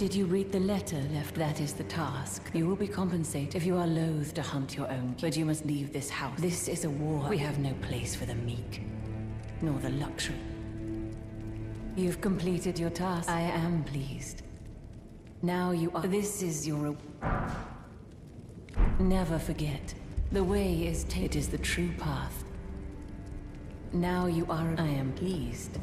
Did you read the letter left? That is the task. You will be compensated if you are loath to hunt your own. But you must leave this house. This is a war. We have no place for the meek, nor the luxury. You've completed your task. I am pleased. Now you are. This is your. Never forget. The way is. It is the true path. Now you are. I am pleased.